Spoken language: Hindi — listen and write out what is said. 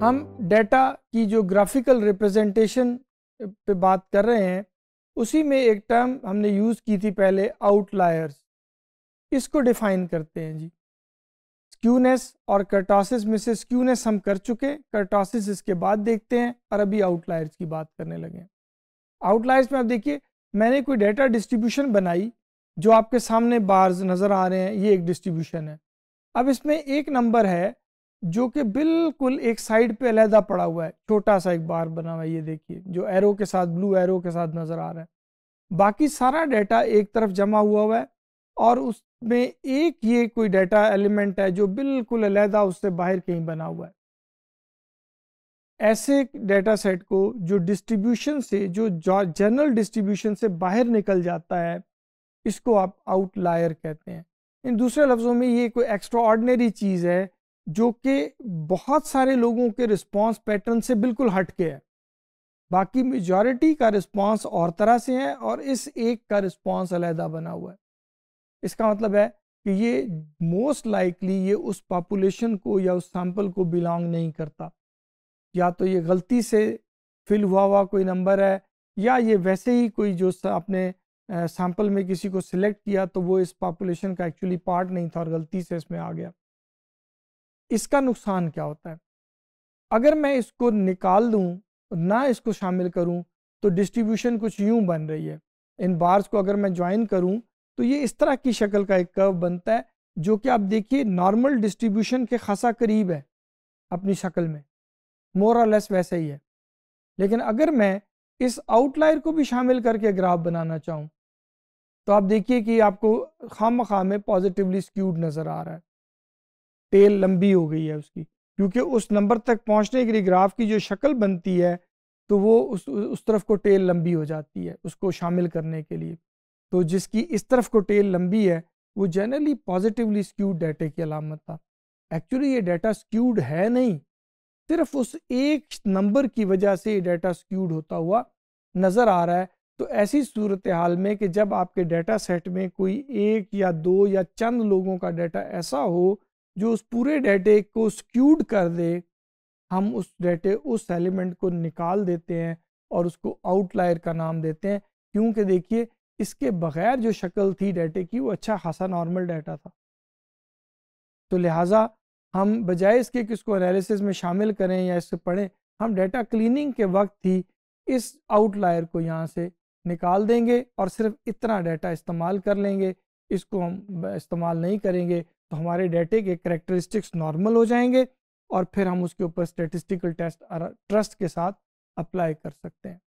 हम डेटा की जो ग्राफिकल रिप्रेजेंटेशन पे बात कर रहे हैं, उसी में एक टर्म हमने यूज़ की थी पहले आउटलायर्स इसको डिफाइन करते हैं जी। स्क्यूनेस और कर्टोसिस में से स्क्यूनेस हम कर चुके कर्टोसिस इसके बाद देखते हैं और अभी आउटलायर्स की बात करने लगे आउटलायर्स में आप देखिए, मैंने कोई डेटा डिस्ट्रीब्यूशन बनाई जो आपके सामने बार्स नज़र आ रहे हैं, ये एक डिस्ट्रीब्यूशन है। अब इसमें एक नंबर है जो कि बिल्कुल एक साइड पे अलहदा पड़ा हुआ है। छोटा सा एक बार बना हुआ है, ये देखिए, जो एरो के साथ ब्लू एरो के साथ नज़र आ रहा है। बाकी सारा डाटा एक तरफ़ जमा हुआ हुआ है और उसमें एक ये कोई डाटा एलिमेंट है जो बिल्कुल अलहदा उससे बाहर कहीं बना हुआ है। ऐसे डाटा सेट को जो डिस्ट्रीब्यूशन से, जो जनरल डिस्ट्रीब्यूशन से बाहर निकल जाता है, इसको आप आउटलायर कहते हैं। इन दूसरे लफ्ज़ों में ये कोई एक्स्ट्रा चीज़ है जो कि बहुत सारे लोगों के रिस्पांस पैटर्न से बिल्कुल हट के है। बाकी मेजॉरिटी का रिस्पांस और तरह से है और इस एक का रिस्पांस अलहदा बना हुआ है। इसका मतलब है कि ये मोस्ट लाइकली ये उस पॉपुलेशन को या उस सैंपल को बिलोंग नहीं करता। या तो ये गलती से फिल हुआ हुआ कोई नंबर है, या ये वैसे ही कोई जो आपने सैंपल में किसी को सिलेक्ट किया तो वो इस पॉपुलेशन का एक्चुअली पार्ट नहीं था और गलती से इसमें आ गया। इसका नुकसान क्या होता है? अगर मैं इसको निकाल दूँ, ना इसको शामिल करूँ तो डिस्ट्रीब्यूशन कुछ यूँ बन रही है। इन बार्स को अगर मैं ज्वाइन करूँ तो ये इस तरह की शक्ल का एक कर्व बनता है, जो कि आप देखिए नॉर्मल डिस्ट्रीब्यूशन के खासा करीब है अपनी शक्ल में। मोर लेस वैसे ही है। लेकिन अगर मैं इस आउटलायर को भी शामिल करके ग्राफ बनाना चाहूँ तो आप देखिए कि आपको खाम खा में पॉजिटिवली स्क्यूड नज़र आ रहा है। टेल लंबी हो गई है उसकी। क्योंकि उस नंबर तक पहुँचने के लिए ग्राफ की जो शक्ल बनती है तो वो उस उस तरफ़ को टेल लंबी हो जाती है, उसको शामिल करने के लिए। तो जिसकी इस तरफ़ को टेल लंबी है, वो जनरली पॉजिटिवली स्क्यूड डाटे की अलामत था। एक्चुअली ये डाटा स्क्यूड है नहीं, सिर्फ़ उस एक नंबर की वजह से ये डाटा स्क्यूड होता हुआ नज़र आ रहा है। तो ऐसी सूरत हाल में कि जब आपके डाटा सेट में कोई एक या दो या चंद लोगों का डाटा ऐसा हो जो उस पूरे डेटे को स्क्यूड कर दे, हम उस डेटे उस एलिमेंट को निकाल देते हैं और उसको आउटलायर का नाम देते हैं। क्योंकि देखिए, इसके बगैर जो शक्ल थी डेटे की, वो अच्छा खासा नॉर्मल डाटा था। तो लिहाजा, हम बजाय इसके कि इसको एनालिसिस में शामिल करें या इससे पढ़ें, हम डेटा क्लीनिंग के वक्त ही इस आउटलायर को यहाँ से निकाल देंगे और सिर्फ़ इतना डाटा इस्तेमाल कर लेंगे। इसको हम इस्तेमाल नहीं करेंगे। तो हमारे डेटे के करेक्टरिस्टिक्स नॉर्मल हो जाएँगे और फिर हम उसके ऊपर स्टेटिस्टिकल टेस्ट ट्रस्ट के साथ अप्लाई कर सकते हैं।